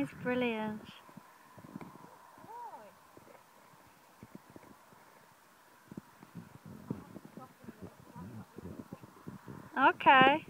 is brilliant. Okay.